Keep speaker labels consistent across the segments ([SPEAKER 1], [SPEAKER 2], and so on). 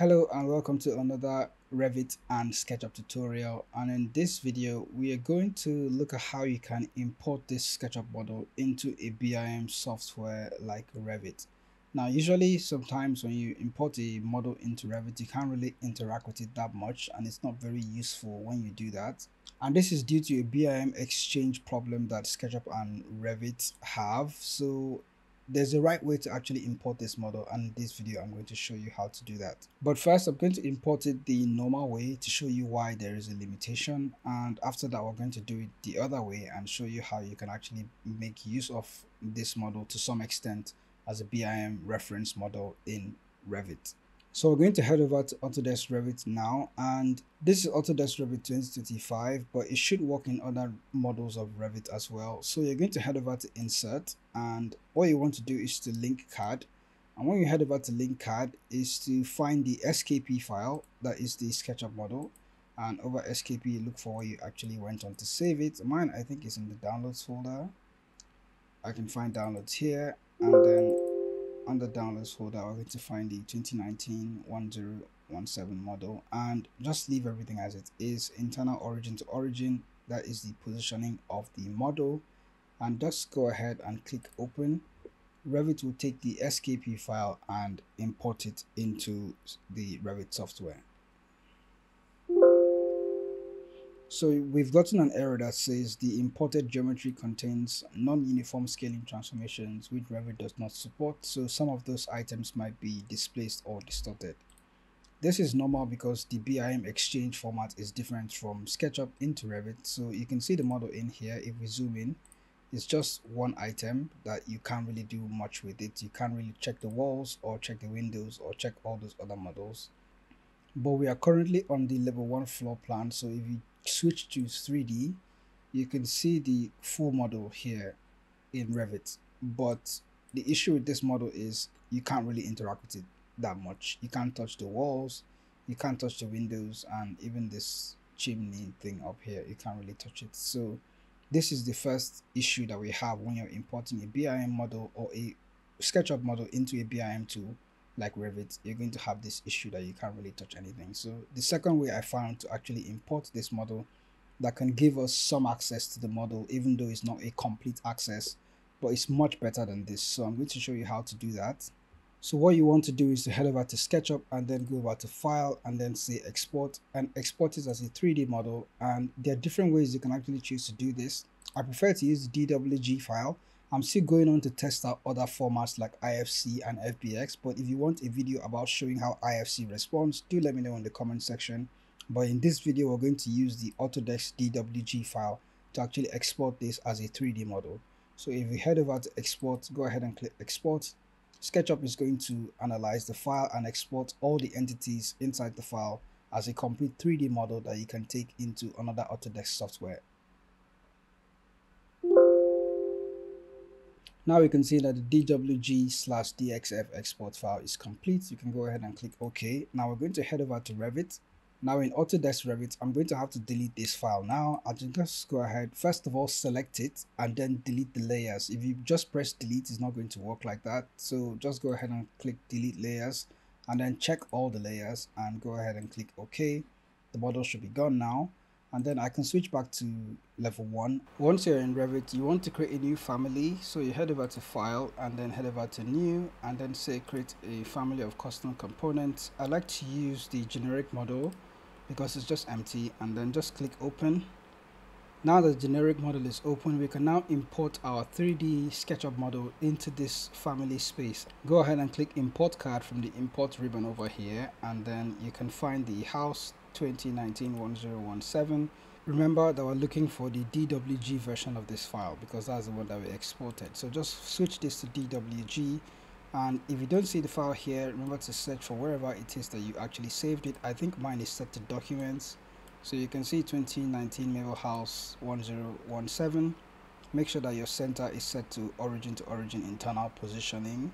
[SPEAKER 1] Hello and welcome to another Revit and SketchUp tutorial. And in this video we are going to look at how you can import this SketchUp model into a BIM software like Revit. Now usually sometimes when you import a model into Revit you can't really interact with it that much and it's not very useful when you do that. And this is due to a BIM exchange problem that SketchUp and Revit have. So there's a right way to actually import this model and in this video I'm going to show you how to do that. But first I'm going to import it the normal way to show you why there is a limitation and after that we're going to do it the other way and show you how you can actually make use of this model to some extent as a BIM reference model in Revit. So we're going to head over to Autodesk Revit now and this is Autodesk Revit 2025 but it should work in other models of Revit as well. So you're going to head over to insert and what you want to do is to link CAD and when you head over to link CAD is to find the SKP file that is the SketchUp model and over SKP look for where you actually went on to save it. Mine I think is in the downloads folder. I can find downloads here and then under downloads folder we're going to find the 2019 1017 model and just leave everything as it is. Internal origin to origin that is the positioning of the model. And just go ahead and click open. Revit will take the SKP file and import it into the Revit software So we've gotten an error that says the imported geometry contains non-uniform scaling transformations which Revit does not support, so some of those items might be displaced or distorted. This is normal because the BIM exchange format is different from SketchUp into Revit, so you can see the model in here if we zoom in. It's just one item that you can't really do much with it. You can't really check the walls or check the windows or check all those other models. But we are currently on the level 1 floor plan, so if you switch to 3D, you can see the full model here in Revit. But the issue with this model is you can't really interact with it that much. You can't touch the walls, you can't touch the windows, and even this chimney thing up here, you can't really touch it. So this is the first issue that we have when you're importing a BIM model or a SketchUp model into a BIM tool like Revit, you're going to have this issue that you can't really touch anything. So the second way I found to actually import this model that can give us some access to the model, even though it's not a complete access, but it's much better than this. So I'm going to show you how to do that. So what you want to do is to head over to SketchUp and then go over to File and then say Export and export it as a 3D model. And there are different ways you can actually choose to do this. I prefer to use the DWG file I'm still going on to test out other formats like IFC and FBX, but if you want a video about showing how IFC responds, do let me know in the comment section. But in this video, we're going to use the Autodesk DWG file to actually export this as a 3D model. So if you head over to export, go ahead and click export. SketchUp is going to analyze the file and export all the entities inside the file as a complete 3D model that you can take into another Autodesk software. Now we can see that the DWG slash DXF export file is complete. You can go ahead and click OK. Now we're going to head over to Revit. Now in Autodesk Revit, I'm going to have to delete this file. Now I can just go ahead, first of all, select it and then delete the layers. If you just press delete, it's not going to work like that. So just go ahead and click delete layers and then check all the layers and go ahead and click OK. The model should be gone now and then I can switch back to level 1. Once you're in Revit, you want to create a new family, so you head over to File and then head over to New and then say create a family of custom components. I like to use the generic model because it's just empty and then just click Open. Now the generic model is open, we can now import our 3D SketchUp model into this family space. Go ahead and click Import CAD from the Import ribbon over here and then you can find the house 2019-1017 remember that we're looking for the DWG version of this file because that's the one that we exported. So just switch this to DWG and if you don't see the file here remember to search for wherever it is that you actually saved it. I think mine is set to documents. So you can see 2019 Maple House 1017 make sure that your center is set to origin to origin internal positioning.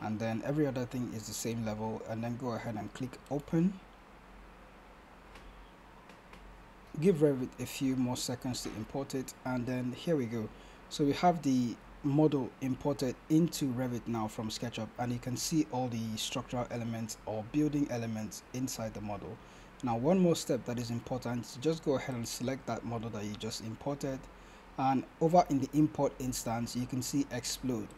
[SPEAKER 1] And then every other thing is the same level. And then go ahead and click open give Revit a few more seconds to import it and then here we go so we have the model imported into Revit now from SketchUp and you can see all the structural elements or building elements inside the model. Now one more step that is important, just go ahead and select that model that you just imported and over in the import instance you can see explode.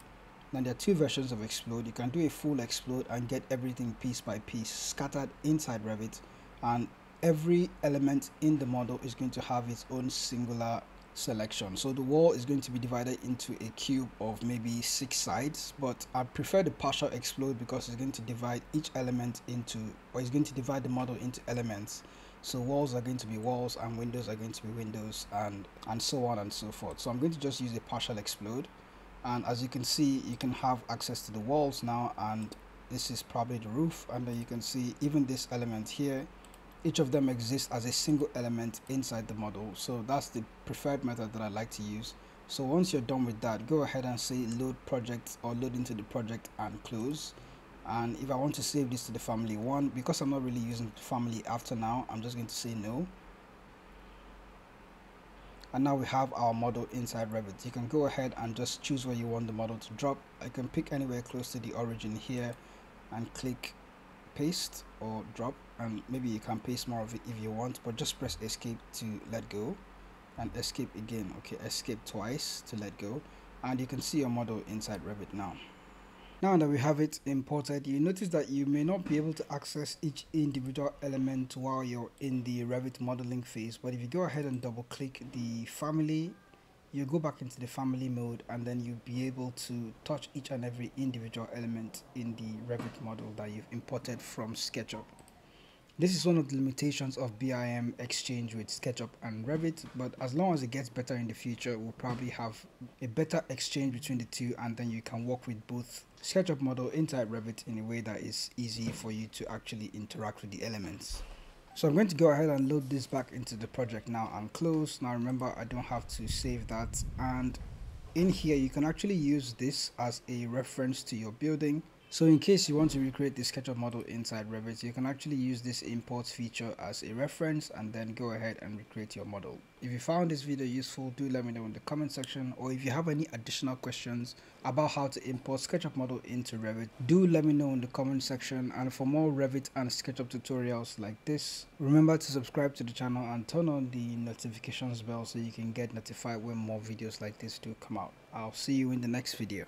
[SPEAKER 1] Now there are two versions of explode, you can do a full explode and get everything piece by piece scattered inside Revit and every element in the model is going to have its own singular selection. So the wall is going to be divided into a cube of maybe six sides but i prefer the partial explode because it's going to divide each element into or it's going to divide the model into elements. So walls are going to be walls and windows are going to be windows and and so on and so forth. So i'm going to just use a partial explode. And as you can see you can have access to the walls now and this is probably the roof. And then you can see even this element here each of them exists as a single element inside the model. So that's the preferred method that I like to use. So once you're done with that go ahead and say load project or load into the project and close. And if I want to save this to the family one because I'm not really using family after now I'm just going to say no. And now we have our model inside Revit. You can go ahead and just choose where you want the model to drop. I can pick anywhere close to the origin here and click paste or drop and maybe you can paste more of it if you want but just press escape to let go and escape again okay escape twice to let go and you can see your model inside Revit now. Now that we have it imported you notice that you may not be able to access each individual element while you're in the Revit modeling phase but if you go ahead and double click the family you go back into the family mode and then you'll be able to touch each and every individual element in the Revit model that you've imported from SketchUp. This is one of the limitations of BIM exchange with SketchUp and Revit, but as long as it gets better in the future, we'll probably have a better exchange between the two and then you can work with both SketchUp model inside Revit in a way that is easy for you to actually interact with the elements. So I'm going to go ahead and load this back into the project now and close. Now remember I don't have to save that and in here you can actually use this as a reference to your building so in case you want to recreate the SketchUp model inside Revit, you can actually use this import feature as a reference and then go ahead and recreate your model. If you found this video useful, do let me know in the comment section or if you have any additional questions about how to import SketchUp model into Revit, do let me know in the comment section and for more Revit and SketchUp tutorials like this, remember to subscribe to the channel and turn on the notifications bell so you can get notified when more videos like this do come out. I'll see you in the next video.